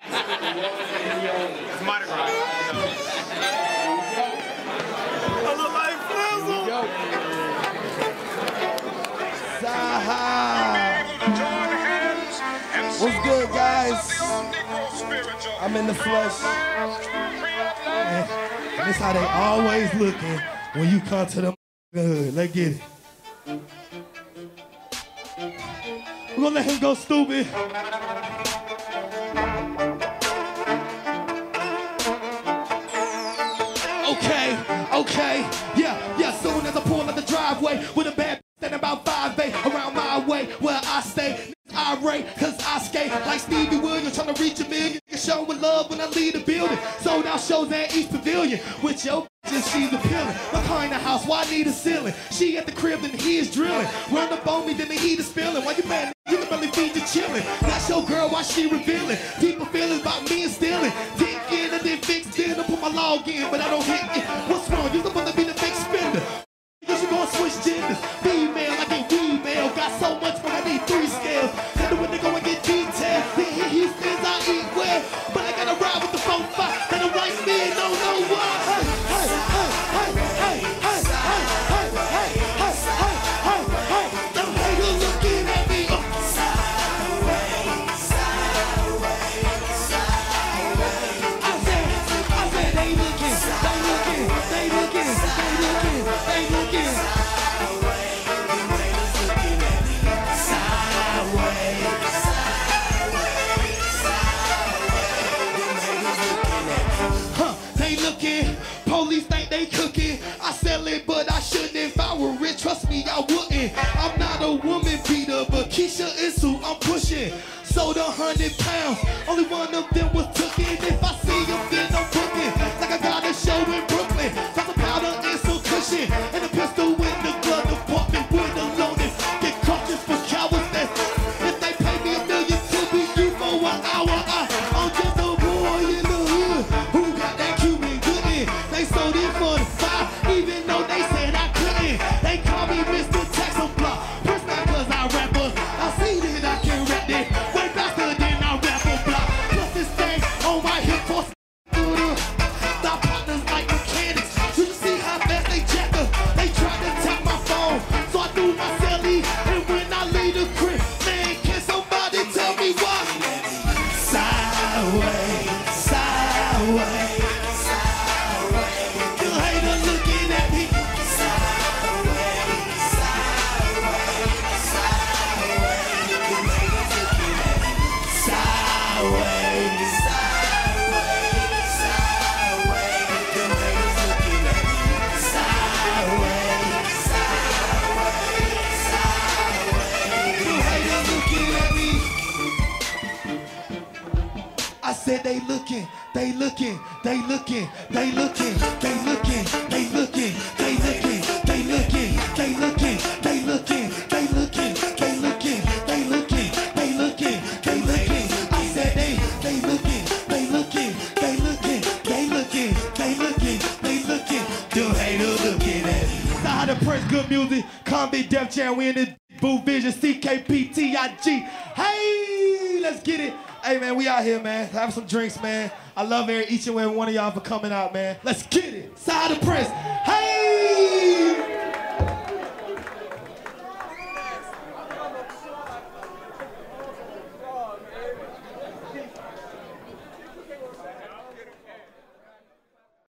It's Mardi Gras. I look like Zaha. What's good, guys? I'm in the flesh. And this how they always looking when you come to the hood. Let's get it. We're gonna let him go stupid. Okay, okay, yeah, yeah. Soon as I pull out the driveway with a bad standing about five eight around my way where I stay. Irate, cause I skate like Stevie Williams trying to reach a million. Showing love when I leave the building. Sold out shows at East Pavilion with your just she's appealing. In the house, why I need a ceiling? She at the crib, and he is drilling. Run up on me, then the heat is spilling. Why you mad? You can barely feed your chillin'. That's your girl, why she revealing? People feelings about me and stealing. Dick in and then fix dinner, put my log in, but I don't hit they cooking. I sell it, but I shouldn't. If I were rich, trust me, I wouldn't. I'm not a woman beater, but Keisha is who I'm pushing. Sold a hundred pounds, only one of them was taken. If I see them, then I'm booking. Like I got a show away. Said they looking, they looking, they looking, they looking, they looking, they looking, they looking, they looking, they looking, they looking, they looking, they looking, they looking, they looking, they looking. I said they, they looking, they looking, they looking, they looking, they looking, they looking. The haters looking at me. CyHi the Prynce, good music, combi, Def Jam, we in the Boo Vision, CKPTIG. Hey, let's get it. Hey man, we out here, man. Have some drinks, man. I love every, each and every one of y'all for coming out, man. Let's get it. CyHi the Prynce. Hey!